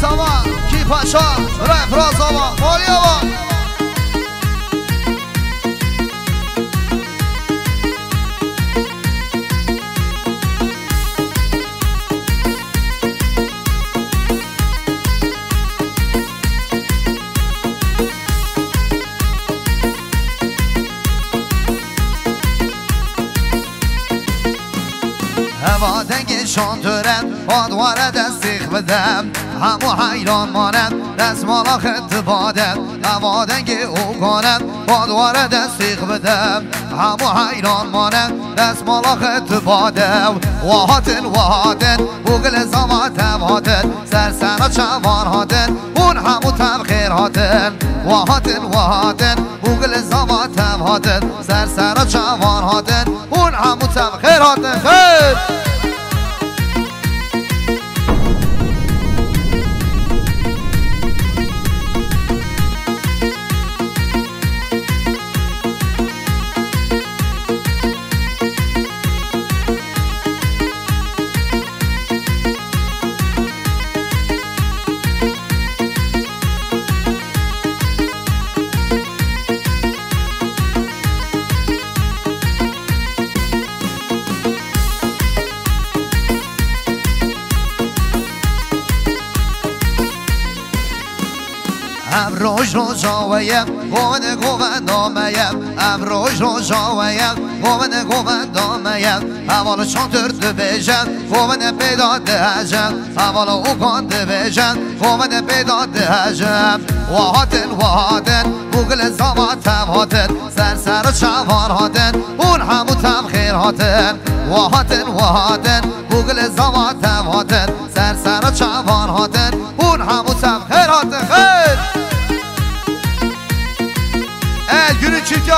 کی پاشا رفراز آبا مالی آبا هوا دنگ شانتورن آدوار دستیخ بدم. همو حیران مانم دست مالا خط بادم هوا دنگ او کنم آدوار دستیخ بدم همو حیران مانم دست مالا خط بادم وهاتن وهاتن بوگل زمان هاتن. سر سر چوان هاتن اون همو تم خیر هاتن. وهاتن وهاتن بوگل زمان هاتن. سر سر چوان هاتن اون همو تم خیر هاتن. خیر! روش رو جاویم گومن گومن دامیم ام روش رو جاویم گومن گومن دامیم چون ترد بجن گومن پیدا دهجن حوالا او کن بجن گومن پیدا دهجن وهاتن وهاتن بوگل زمان تم هاتن سر سر چوان هاتن اون همو تم خیر هاتن وهاتن وهاتن بوگل زمان تم هاتن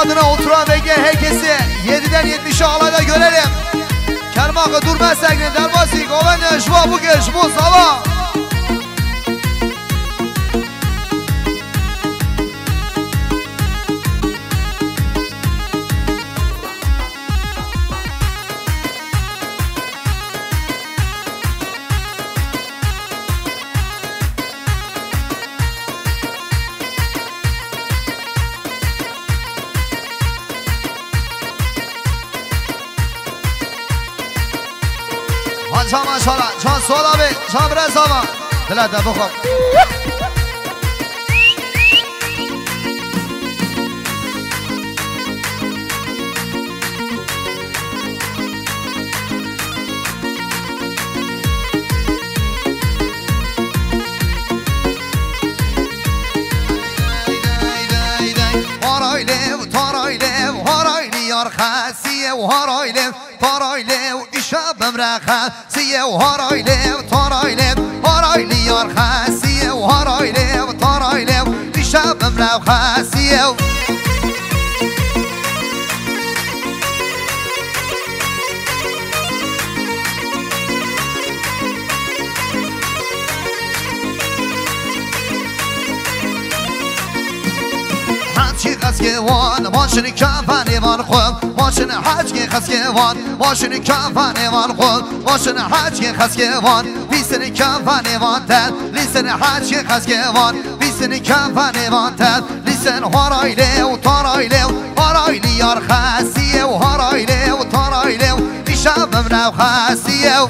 adına oturan ve herkesi 7'den 70'e alada görelim. Kermakı durma sevgili derbasi. Goven şva bu geç bu sabah. سولا بی چون رزاما دلت بخور خسیه و هارایله پارایله و ایشابم رخه سیه و هارایله و تارایله هارایلی یار خسیه و هارایله و تارایله و ایشابم رخه سیه و چی خسکه وان ماشین کمپانی وان خود ماشین که خسکه وان ماشین کمپانی وان خود ماشین حج که خسکه وان. بیسن کمپانی وان تل لیسن حج که خسکه وان. بیسن کمپانی وان تل لیسن هارایله و تارایله و هارایلی یار خسیه و هارایله و تارایله و بیشم ممنو خسیه و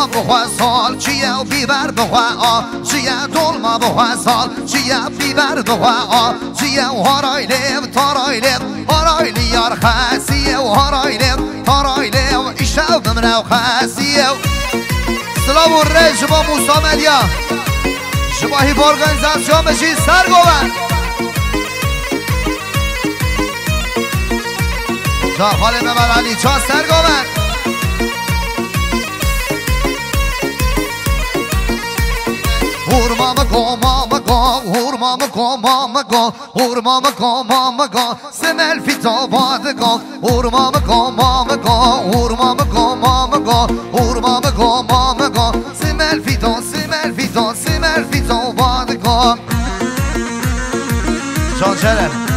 dolma بخوا سال. چیه و بیبر بخوا؟ آ چیه dolma بخوا؟ سال. چیه بیبر بخوا؟ آ چیه و هارایلم تارایلم هارایلی یار خسیه و هارایلم تارایلم ایشو بمنو خسیه سلام و رج با موسا مدیا. شما هیپ ارگانیزاسیون بشید سر گوون جا خاله ببر علی سر hurmamı komamı kom hurmamı komamı kom hurmamı komamı kom semel fitabadı kom hurmamı komamı kom hurmamı komamı kom hurmamı komamı kom semel fidan semel fidan semel fitabadı kom Can Ceren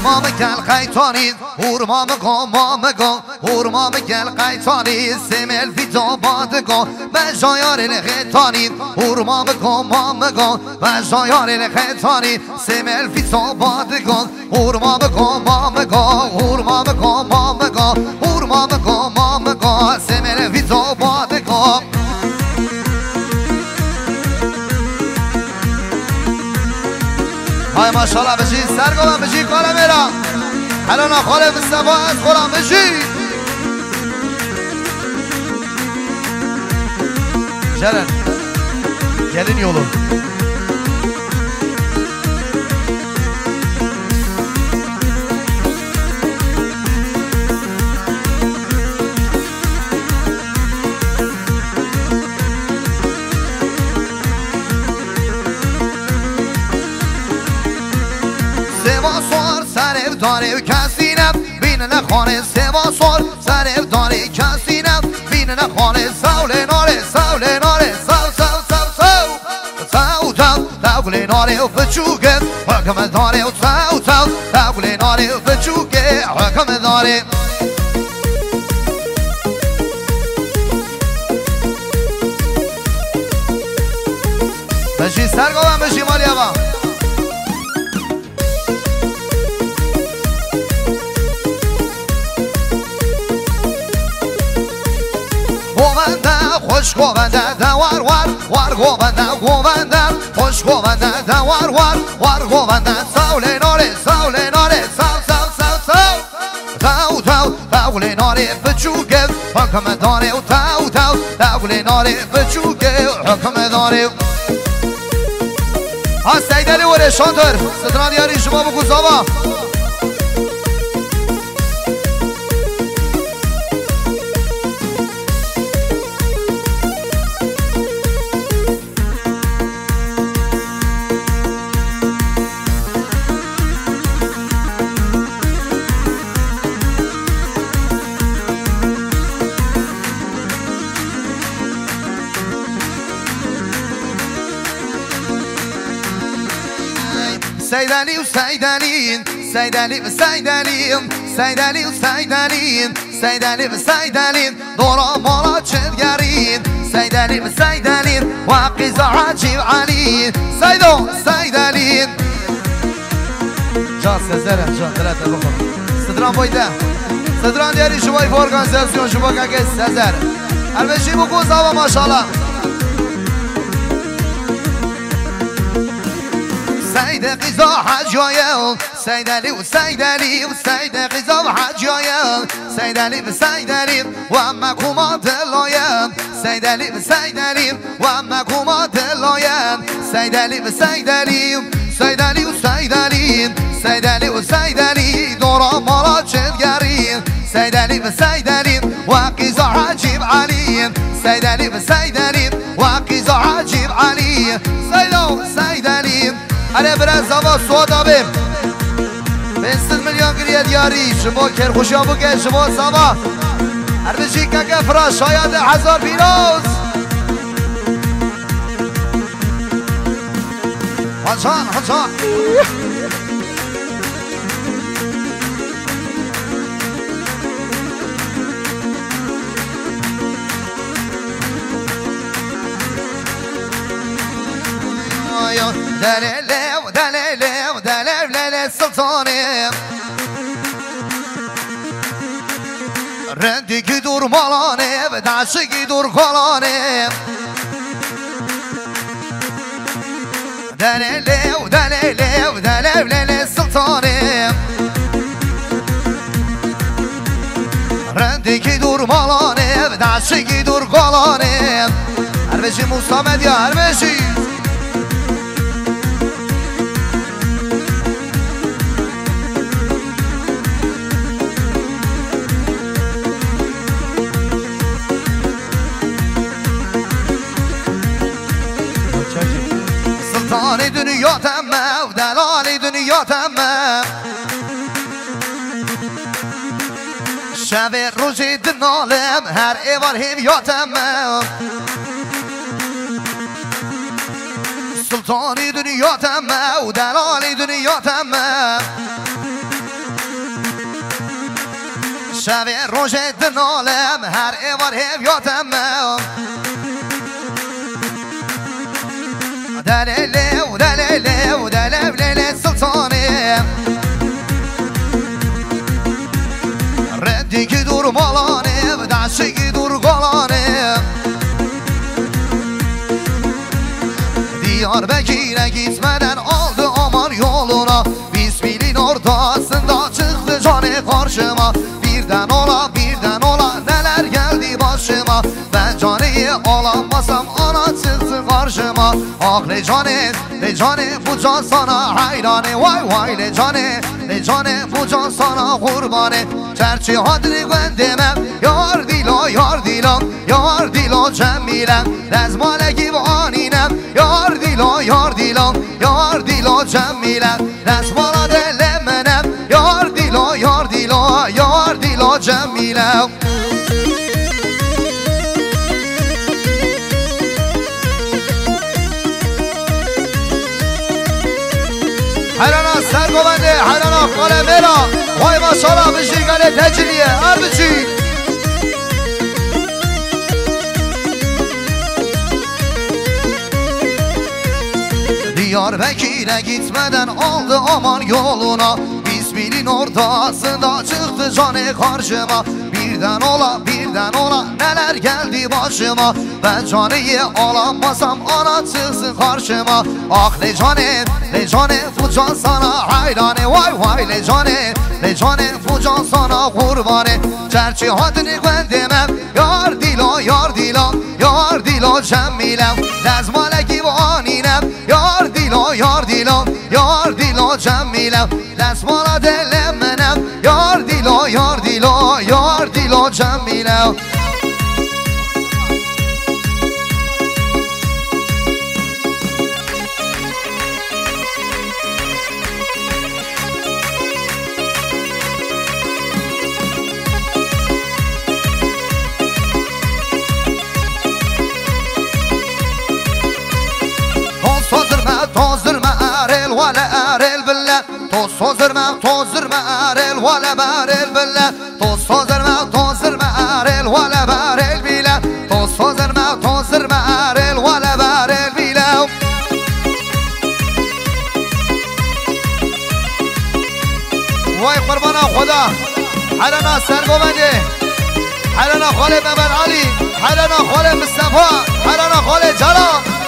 هورمام گل قیتانید هورمام گا مام گا هورمام گل قیتانید سمل فی جا باد گا و جایار لخیتانید هورمام گا مام گا و جایار لخیتانید سمل فی جا باد گا هورمام گا مام گا هورمام گا مام گا هورمام گا مام گا سمل فی جا باد های ماشاءالله بشید سرگام بشید کار میرم. الان خاله مصطفی از خورم بشید Ceren Gelin yolu نخانه سوا سال سر داره کسی نم بین نخانه سول ناره سول ناره سو سو سو سو سو سو سول ناره و فچوگه حکم داره و سو سو سول ناره و فچوگه حکم داره. بشی سرگاه بشی مالی خوش گوونده دوار وار وار گوونده گوونده خوش گوونده دوار وار وار گوونده ساول ناره ساول ناره ساو ساو ساو ساو تاو تاو تاول ناره بچوگه حکم داره و تاو تاو تاول ناره بچوگه حکم داره ها سیدلی وره شانتر ستران سیدلی و سیدلین سیدلی و سیدلین سیدلی و سیدلین سیدلی و سیدلین دورا مالا چدگرین سیدلی و سیدلین و قیزا عجیب علین سیدو سیدلین جان سزره جان دلت بخور صدران بایده صدران دیاری شبای فورگانزاسیون شما که سزر البشی بکن زابا ماشالله سيد غزا حجايل سيد علي وسيد علي وسيد غزا حجايل سيد علي وسيد علي وما كومات اللويان سيد علي وسيد علي وما كومات اللويان سيد علي وسيد علي سيد علي وسيد علي سيد علي وسيد علي دورا مرات شدقرين سيد علي وسيد علي وقزا عجيب علي سيد علي وسيد علي وقزا عجيب علي سيد هره برن زوا سواد آبیم بینستد میلیون گریه دیاری شما کرخوشی ها بگه شما زوا هر بشی که فرا شاید هزار پیروز حجان حجان دلالة Digi dur malan ev, dası gidur kalan ev Delelev, delelev, delevlele sultanım. Rendiki dur malan ev, dası gidur kalan ev Herbeşi Musa Medya, herbeşi مدیا هر بشی دلال دنیا دنیا تمام شب روز دنالم هر ایوار هیویاتم سلطانی دنیاتم و دلال دنیاتم. شب روز دنالم هر ایوار هیویاتم Derelev derelev derelev sultanım Reddiki dur malanım Daşiki dur galanım Diyar Bekir'e gitmeden aldı aman yoluna. Bismil'in ortasında canı karşıma Birden ola birden ola neler geldi başıma. Ben canıyı alamazsam karşıma Ah le canı, le canı bu can sana hayranı Vay vay le canı, le canı bu can sana kurbanı Çerçi hadri gündemem Yar dilo yar dilom Yar dilo cemilem Lezmale gibi aninem Yar dilo yar dilom Yar dilo cemilem Lezmala delemenem Yar dilo yar dilo Yar dilo cemilem حرانا سرگونده حرانا قلمه وای ماشاءالله بشیگل تجلیه هر بچی Diyarbakır'a gitmeden aldı aman yoluna İsmil'in ortasında çıktı canı karşıma Birden ola birden ola neler geldi başıma Ben canıyı alamasam ana çıksın karşıma Ah le canı le canı bu can sana hayranı Vay vay le canı le canı bu can sana kurbanı Çerçi hadini gündemem Yar dilo yar dilo Yar dilo cemilem Lezmale gibi aninem Yar dilo yar dilo Yar dilo cemilem Lezmala delemenem Yar dilo تو سوزر من تو زر من ارل و لبرل بلا تو سوزر من تو زر من ارل و لبرل بلا تو سوزر تو زر ارل و لبرل بلا وای قربان خدا. حالنا ناصر بومدی خاله نخاله ببر علی. حالا خاله مصطفی. حالا خاله جلال.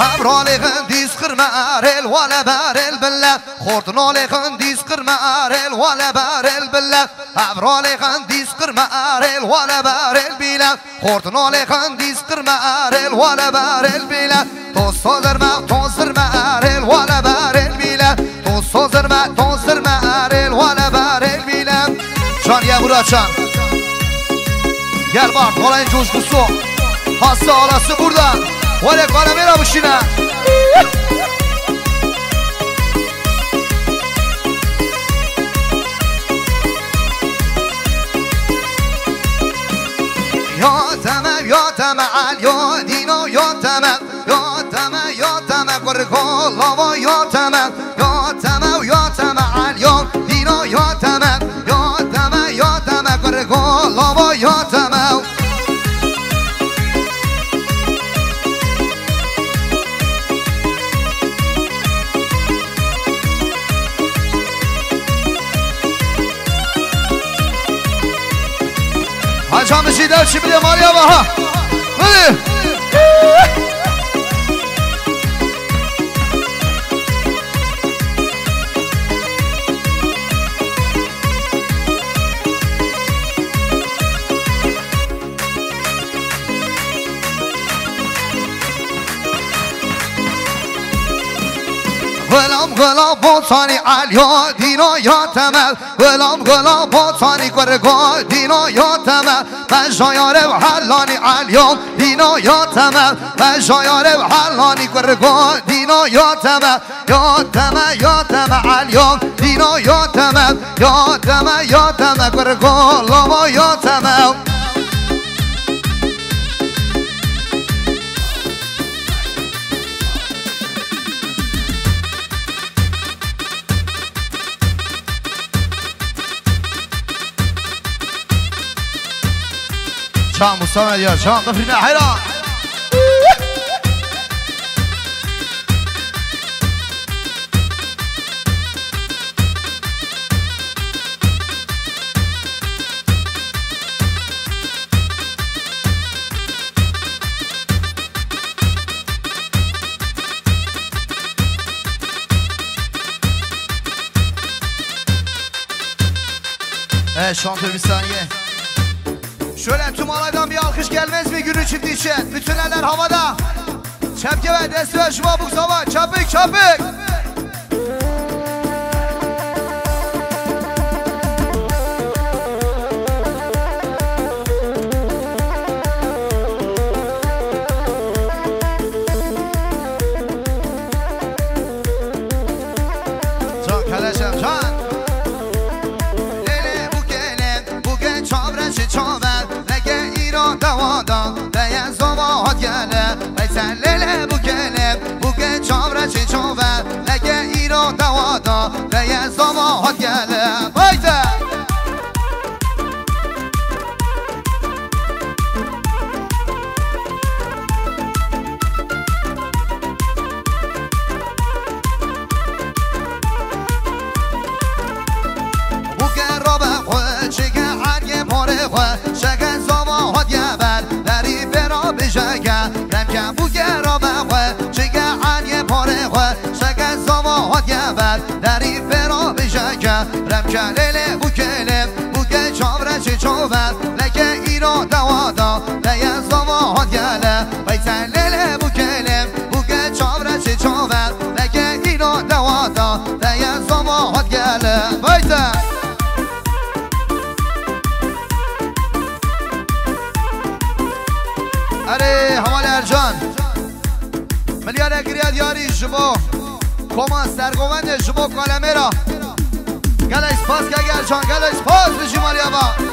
همرالي غنديس قرما ارل ولا بارل بالله خورتنالي غنديس قرما ارل ولا بارل بالله همرالي غنديس قرما ارل ولا بارل بلا خورتنالي غنديس قرما ارل ولا بارل بلا توصدر ما توصدر ما ارل ولا بارل بلا توصدر ما توصدر ما ارل ولا بارل بلا Can ya Muratcan Gel bak olayın coşkusu. Hasta alası burada. Vale karamera bışına Ya tamam ya tamam ya dino ya tamam ya tamam ya tamam kurkollava ya tamam ya tamam ya tamam ya dino ya tamam Zapraszamy ci dalszy, będzie Maria Waha. Mamy! غلام بوتانی علیا دینا یا تمل. غلام غلام بوتانی کرگا دینا یا تمل. بجایاره و حلانی علیا دینا یا تمل. بجایاره و حلانی کرگا دینا یا تمل. یا تمل یا تمل علیا دینا یا تمل. یا تمل یا تمل کرگا لاما یا تمل. شام مصطفى يا شام طفلنا حيران şantör bir saniye. Şöyle tüm alaydan bir alkış gelmez mi günü çift için? Bütün eller havada. Çepke ve desti ve şuba bu sabah. Çapık çapık. Can kardeşim can. Lele bu gele bu gen çavresi çaver İran davada Deyen zavahat gele Haydi بوگه را به خواه چگه هرگه پاره خواه شگه زاما ها دیبر دری برا چاوره چه چاور لکه ایران دوادا لیه زاما ها دیله بیتن لیله بوکله بوگه چاوره چه چاور لکه ایران دوادا لیه زاما ها دیله بیتن اره حمال ارجان ملیار اگریا دیاری جبو کما سرگوند جبو کالمه اسپاس بشی مالیا با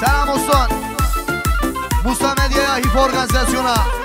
سلام استان موسا مدیا هیپ